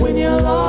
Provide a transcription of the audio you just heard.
when you're lost.